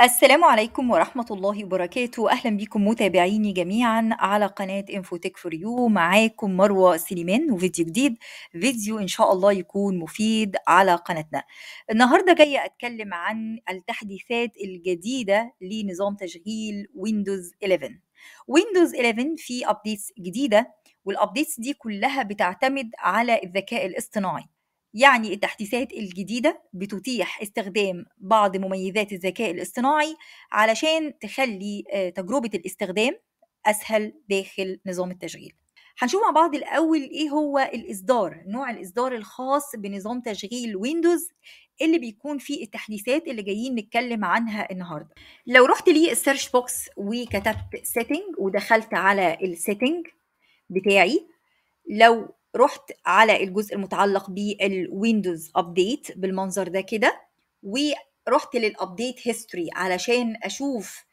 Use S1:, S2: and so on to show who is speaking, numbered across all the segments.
S1: السلام عليكم ورحمة الله وبركاته. أهلا بكم متابعيني جميعا على قناة InfoTech For You معاكم مروة سليمان وفيديو جديد. فيديو إن شاء الله يكون مفيد على قناتنا. النهاردة جاية أتكلم عن التحديثات الجديدة لنظام تشغيل Windows 11 Windows 11 فيه updates جديدة وال updates دي كلها بتعتمد على الذكاء الاصطناعي. يعني التحديثات الجديدة بتتيح استخدام بعض مميزات الذكاء الاصطناعي علشان تخلي آه، تجربة الاستخدام أسهل داخل نظام التشغيل. هنشوف مع بعض الأول إيه هو الإصدار نوع الإصدار الخاص بنظام تشغيل Windows اللي بيكون فيه التحديثات اللي جايين نتكلم عنها النهارده. لو رحت لل search box وكتبت setting ودخلت على ال setting بتاعي لو رحت على الجزء المتعلق بال Windows Update بالمنظر ده كده ورحت لل update history علشان أشوف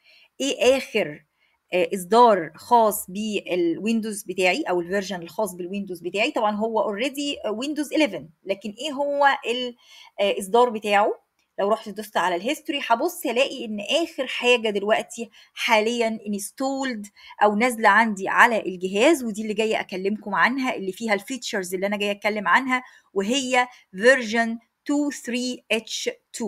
S1: إيه آخر آه، إصدار خاص بال Windows بتاعي أو ال version الخاص بال Windows بتاعي. طبعا هو already Windows 11 لكن إيه هو الاصدار بتاعه؟ لو رحت دوست على ال history هبص الاقي إن آخر حاجة دلوقتي حاليا installed أو نازلة عندي على الجهاز ودي اللي جاية أكلمكم عنها اللي فيها ال features اللي أنا جاية أتكلم عنها وهي version 23H2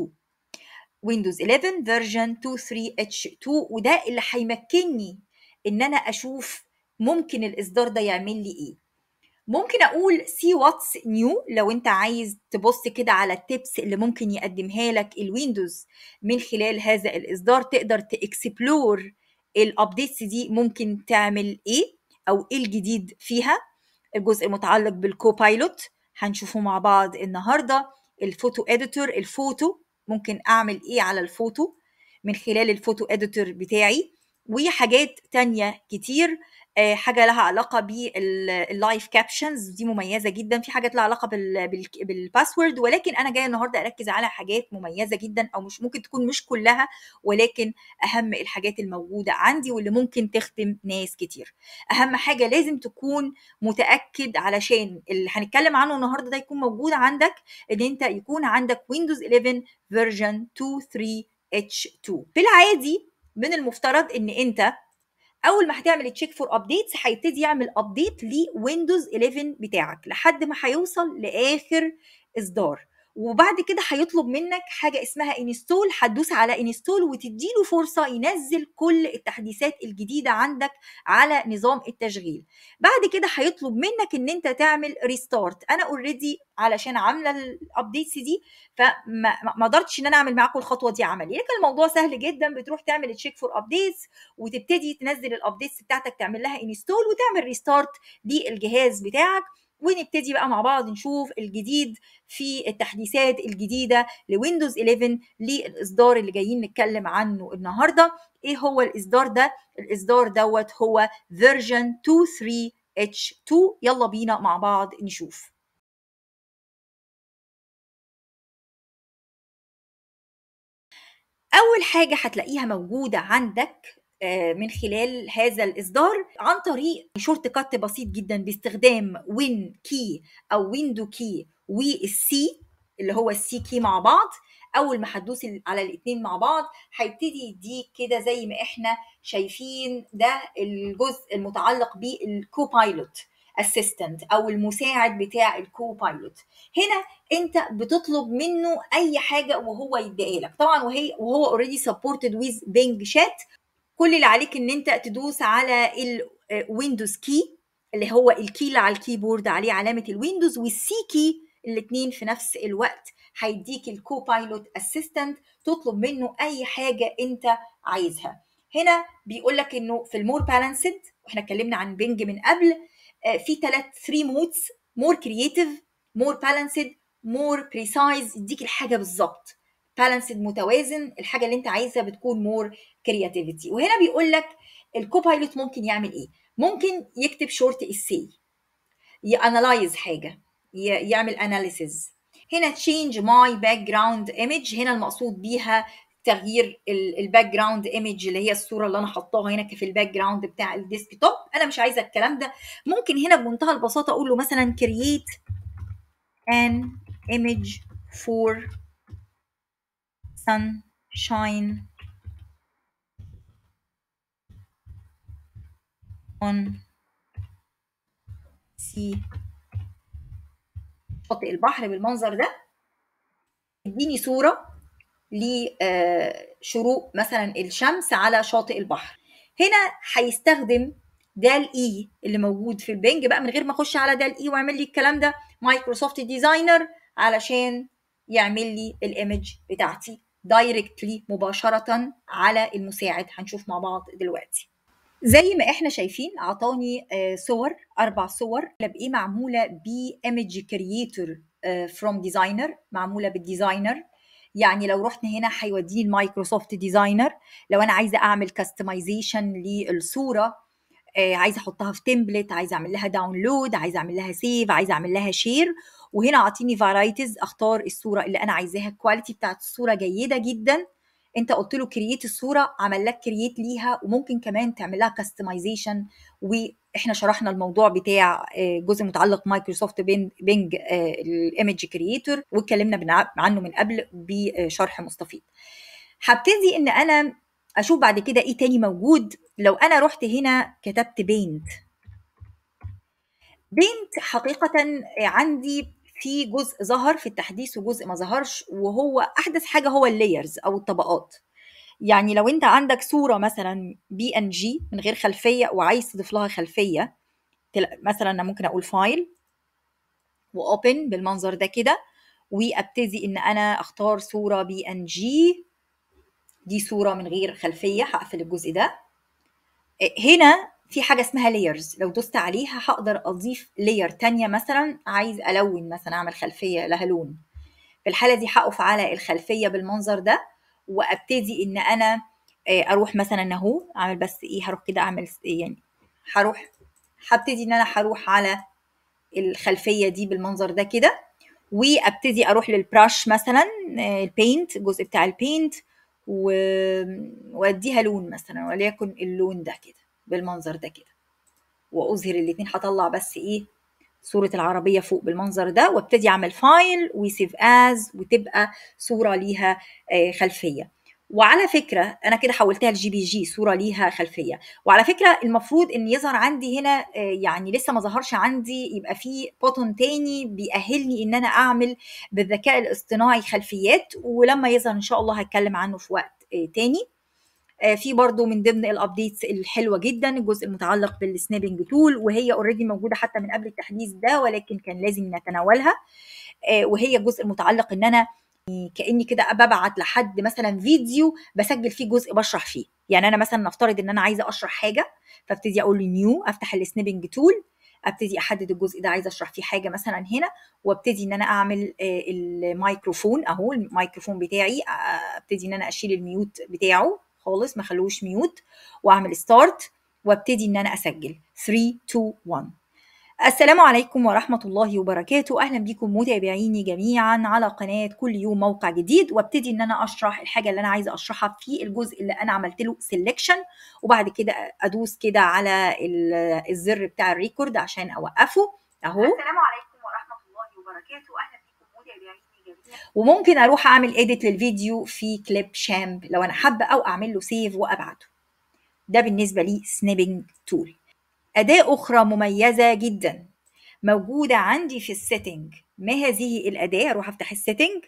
S1: Windows 11 version 23H2 وده اللي هيمكنني إن أنا أشوف ممكن الإصدار ده يعمل لي إيه. ممكن أقول see what's new لو أنت عايز تبص كده على ال tips اللي ممكن يقدمها لك ال Windows من خلال هذا الإصدار تقدر ت explore ال updates دي ممكن تعمل إيه أو إيه الجديد فيها. الجزء المتعلق بال Copilot هنشوفه مع بعض النهارده. ال photo editor ال photo ممكن أعمل إيه على الفوتو من خلال ال photo editor بتاعي. وحاجات تانية كتير آه، حاجة لها علاقة بال live captions دي مميزة جدا في حاجات لها علاقة بال password ولكن أنا جاية النهارده أركز على حاجات مميزة جدا أو مش ممكن تكون مش كلها ولكن أهم الحاجات الموجودة عندي واللي ممكن تخدم ناس كتير. أهم حاجة لازم تكون متأكد علشان اللي هنتكلم عنه النهارده ده يكون موجود عندك إن أنت يكون عندك Windows 11 version 23 H2 في العادي من المفترض إن أنت أول ما هتعمل check for updates هيبتدي يعمل update ل Windows 11 بتاعك لحد ما هيوصل لآخر إصدار. وبعد كده هيطلب منك حاجة اسمها install هتدوس على install وتديله فرصة ينزل كل التحديثات الجديدة عندك على نظام التشغيل. بعد كده هيطلب منك إن أنت تعمل restart أنا already علشان عاملة ال updates دي فما ما قدرتش إن أنا أعمل معاكم الخطوة دي عملي. لكن الموضوع سهل جدا بتروح تعمل check for updates وتبتدي تنزل ال updates بتاعتك تعمل لها install وتعمل restart للجهاز بتاعك. ونبتدي بقى مع بعض نشوف الجديد في التحديثات الجديدة ل Windows 11 للإصدار اللي جايين نتكلم عنه النهاردة. إيه هو الإصدار ده؟ الإصدار دوت هو version 23H2 يلا بينا مع بعض نشوف. أول حاجة هتلاقيها موجودة عندك من خلال هذا الإصدار عن طريق shortcut بسيط جدا باستخدام win key أو window key وال C اللي هو ال C key مع بعض. أول ما هتدوس على الاثنين مع بعض هيبتدي يديك كده زي ما إحنا شايفين ده الجزء المتعلق بال Copilot assistant أو المساعد بتاع ال Copilot هنا أنت بتطلب منه أي حاجة وهو يديها لك. طبعا وهي وهو already supported with Bing Chat كل اللي عليك إن أنت تدوس على ال Windows key اللي هو ال key اللي على ال keyboard عليه علامة ال Windows وال C key الاثنين في نفس الوقت هيديك ال Copilot assistant تطلب منه أي حاجة أنت عايزها. هنا بيقول لك إنه في ال more balanced وإحنا اتكلمنا عن Bing من قبل آه، في ثلاث 3 modes more creative more balanced more precise يديك الحاجة بالظبط. balanced متوازن الحاجة اللي انت عايزها بتكون more creativity وهنا بيقول لك ال Copilot ممكن يعمل إيه؟ ممكن يكتب short essay ي analyze حاجة يعمل analysis هنا change my background image هنا المقصود بيها تغيير ال background image اللي هي الصورة اللي أنا حطاها هنا في ال background بتاع ال desktop أنا مش عايزة الكلام ده. ممكن هنا بمنتهى البساطة أقول له مثلا create an image for sunshine on sea. شاطئ البحر بالمنظر ده. اديني صورة لشروق آه، مثلا الشمس على شاطئ البحر. هنا هيستخدم دال اي اللي موجود في البنج بقى من غير ما أخش على دال اي وأعمل لي الكلام ده. Microsoft Designer علشان يعمل لي ال image بتاعتي. directly مباشرة على المساعد. هنشوف مع بعض دلوقتي. زي ما إحنا شايفين أعطاني صور أربع صور. بايه معمولة ب image creator from Designer معمولة بال Designer يعني لو رحت هنا هيوديني ال Microsoft Designer لو أنا عايزة أعمل customization للصورة عايزة أحطها في template عايزة أعمل لها download عايزة أعمل لها save عايزة أعمل لها share وهنا أعطيني varieties أختار الصورة اللي أنا عايزاها. ال quality بتاعت الصورة جيدة جدا. أنت قلت له create الصورة عمل لك create ليها وممكن كمان تعمل لها customization وإحنا شرحنا الموضوع بتاع جزء متعلق Microsoft Bing ال image creator واتكلمنا عنه من قبل بشرح مستفيض. هبتدي إن أنا أشوف بعد كده إيه تاني موجود. لو أنا رحت هنا كتبت Paint Paint حقيقة عندي في جزء ظهر في التحديث وجزء ما ظهرش وهو أحدث حاجة هو ال layers أو الطبقات. يعني لو أنت عندك صورة مثلا PNG من غير خلفية وعايز تضيف لها خلفية مثلا أنا ممكن أقول file و open بالمنظر ده كده وأبتدي إن أنا أختار صورة PNG دي صورة من غير خلفية هقفل الجزء ده. هنا في حاجة اسمها layers. لو دوست عليها هقدر أضيف layer تانية مثلا عايز ألون مثلا أعمل خلفية لها لون في الحالة دي هقف على الخلفية بالمنظر ده وأبتدي إن أنا أروح مثلا أهو أعمل بس إيه هروح كده أعمل يعني هروح هبتدي إن أنا هروح على الخلفية دي بالمنظر ده كده وأبتدي أروح لل brush مثلا ال Paint الجزء بتاع ال Paint وأديها لون مثلا وليكن اللون ده كده. بالمنظر ده كده. وأظهر الاثنين هطلع بس إيه صورة العربية فوق بالمنظر ده وأبتدي أعمل file و save as وتبقى صورة ليها خلفية. وعلى فكرة أنا كده حولتها ل JPG صورة ليها خلفية. وعلى فكرة المفروض إن يظهر عندي هنا يعني لسه ما ظهرش عندي يبقى في button تاني بيأهلني إن أنا أعمل بالذكاء الاصطناعي خلفيات ولما يظهر إن شاء الله هتكلم عنه في وقت تاني. في برضو من ضمن ال updates الحلوة جدا الجزء المتعلق بال Snipping Tool وهي already موجودة حتى من قبل التحديث ده ولكن كان لازم نتناولها. وهي الجزء المتعلق إن أنا كأني كده ببعت لحد مثلا فيديو بسجل فيه جزء بشرح فيه. يعني أنا مثلا نفترض إن أنا عايزة أشرح حاجة فابتدي أقول new أفتح ال Snipping Tool أبتدي أحدد الجزء ده عايزة أشرح فيه حاجة مثلا هنا وأبتدي إن أنا أعمل الميكروفون أهو الميكروفون بتاعي أبتدي إن أنا أشيل ال mute بتاعه. خالص ما خلوش mute وأعمل start وأبتدي إن أنا أسجل. 3 2 1 السلام عليكم ورحمة الله وبركاته. أهلا بكم متابعيني جميعا على قناة كل يوم موقع جديد. وأبتدي إن أنا أشرح الحاجة اللي أنا عايزة أشرحها في الجزء اللي أنا عملت له selection وبعد كده أدوس كده على الزر بتاع ال record عشان أوقفه. أهو.
S2: السلام عليكم ورحمة الله وبركاته أهلا بكم متابعيني جميعا
S1: وممكن أروح أعمل edit للفيديو في Clipchamp لو أنا حابة أو أعمل له save وأبعته. ده بالنسبة لي Snipping Tool أداة أخرى مميزة جدا. موجودة عندي في ال setting ما هذه الأداة؟ أروح أفتح ال setting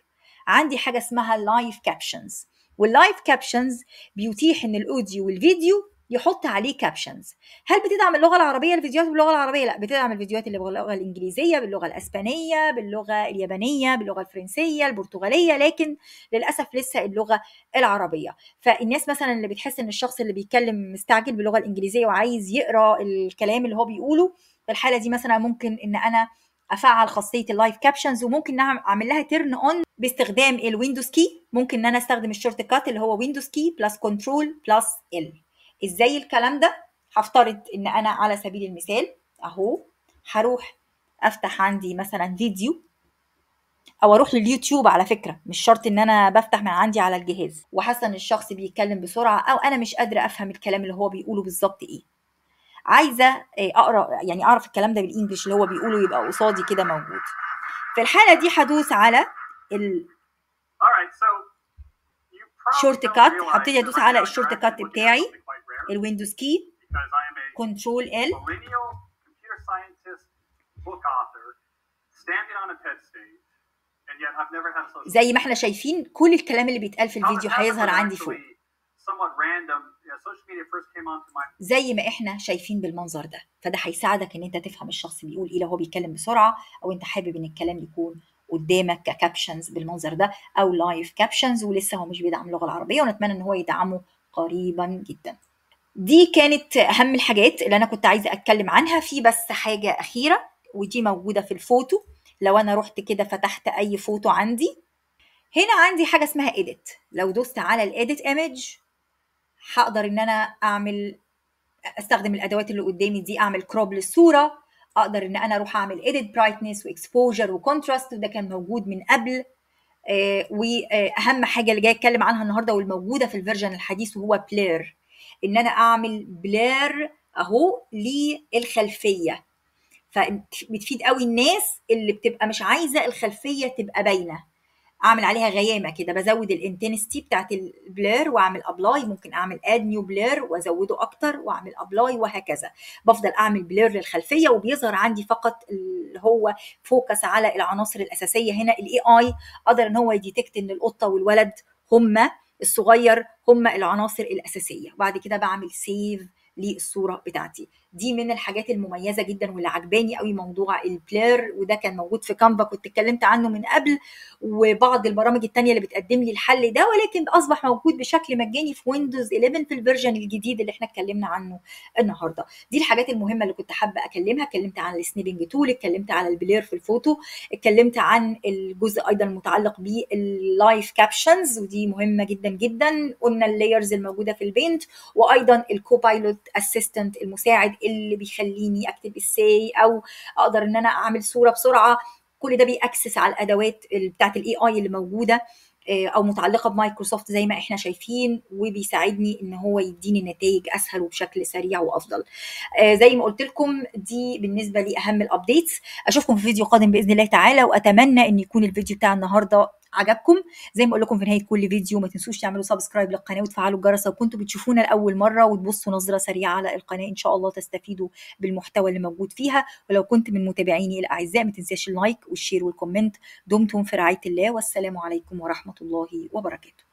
S1: عندي حاجة اسمها live captions وال live captions بيتيح إن ال audio والفيديو يحط عليه captions هل بتدعم اللغة العربية الفيديوهات باللغة العربية؟ لا بتدعم الفيديوهات اللي باللغة الإنجليزية باللغة الإسبانية باللغة اليابانية باللغة الفرنسية البرتغالية لكن للأسف لسه اللغة العربية. فالناس مثلا اللي بتحس إن الشخص اللي بيتكلم مستعجل باللغة الإنجليزية وعايز يقرأ الكلام اللي هو بيقوله في الحالة دي مثلا ممكن إن أنا أفعل خاصية ال live captions وممكن أعمل لها turn on باستخدام ال Windows key ممكن إن أنا أستخدم ال shortcut اللي هو Windows key plus control plus ال إزاي الكلام ده؟ هفترض إن أنا على سبيل المثال أهو هروح أفتح عندي مثلا فيديو أو أروح لليوتيوب على فكرة مش شرط إن أنا بفتح من عندي على الجهاز. وحاسة إن الشخص بيتكلم بسرعة أو أنا مش قادرة أفهم الكلام اللي هو بيقوله بالظبط إيه. عايزة أقرأ يعني أعرف الكلام ده بالإنجلش اللي هو بيقوله يبقى قصادي كده موجود. في الحالة دي هدوس على ال shortcut هبتدي أدوس على ال shortcut بتاعي. ال
S2: Windows key control L.
S1: زي ما إحنا شايفين كل الكلام اللي بيتقال في الفيديو هيظهر عندي فوق. زي ما إحنا شايفين بالمنظر ده. فده هيساعدك ان انت تفهم الشخص بيقول إيه لو هو بيتكلم بسرعة أو انت حابب إن الكلام يكون قدامك ك captions بالمنظر ده أو live captions ولسه هو مش بيدعم اللغة العربية ونتمنى إن هو يدعمه قريبا جدا. دي كانت أهم الحاجات اللي أنا كنت عايزة أتكلم عنها. في بس حاجة أخيرة ودي موجودة في الفوتو. لو أنا رحت كده فتحت أي فوتو عندي. هنا عندي حاجة اسمها edit لو دوست على ال edit image هقدر إن أنا أعمل أستخدم الأدوات اللي قدامي دي أعمل crop للصورة. أقدر إن أنا أروح أعمل edit brightness و exposure و contrast وده كان موجود من قبل. آه، وأهم حاجة اللي جاي أتكلم عنها النهارده والموجودة في ال version الحديث وهو blur إن أنا أعمل blur أهو للخلفية. فبتفيد قوي الناس اللي بتبقى مش عايزة الخلفية تبقى باينة. أعمل عليها غيامة كده بزود ال intensity بتاعت ال blur وأعمل apply ممكن أعمل add new blur وأزوده أكتر وأعمل apply وهكذا. بفضل أعمل blur للخلفية وبيظهر عندي فقط اللي هو focus على العناصر الأساسية هنا ال AI قدر إن هو ي detect إن القطة والولد هما الصغير هما العناصر الأساسية. وبعد كده بعمل save للصورة بتاعتي. دي من الحاجات المميزة جدا واللي عجباني قوي موضوع ال blur وده كان موجود في Canva كنت اتكلمت عنه من قبل وبعض البرامج التانية اللي بتقدم لي الحل ده ولكن أصبح موجود بشكل مجاني في Windows 11 في ال version الجديد اللي إحنا اتكلمنا عنه النهارده. دي الحاجات المهمة اللي كنت حابة أكلمها. اتكلمت عن ال Snipping Tool اتكلمت على ال blur في الفوتو اتكلمت عن الجزء أيضا المتعلق بال live captions ودي مهمة جدا جدا. قلنا ال layers الموجودة في ال Paint وأيضا ال Copilot assistant المساعد اللي بيخليني اكتب essay أو أقدر إن أنا أعمل صورة بسرعة. كل ده بي access على الأدوات ال- بتاعت ال AI اللي موجودة آه، أو متعلقة بمايكروسوفت زي ما إحنا شايفين وبيساعدني إن هو يديني نتائج أسهل وبشكل سريع وأفضل. آه، زي ما قلت لكم دي بالنسبة لي أهم ال updates أشوفكم في فيديو قادم بإذن الله تعالى وأتمنى إن يكون الفيديو بتاع النهارده عجبكم. زي ما أقول لكم في نهاية كل فيديو ما تنسوش تعملوا subscribe للقناة وتفعلوا الجرس لو كنتوا بتشوفونا لأول مرة وتبصوا نظرة سريعة على القناة إن شاء الله تستفيدوا بالمحتوى اللي موجود فيها. ولو كنت من متابعيني الأعزاء ما تنساش ال like وال share وال comment. دمتم في رعاية الله والسلام عليكم ورحمة الله وبركاته.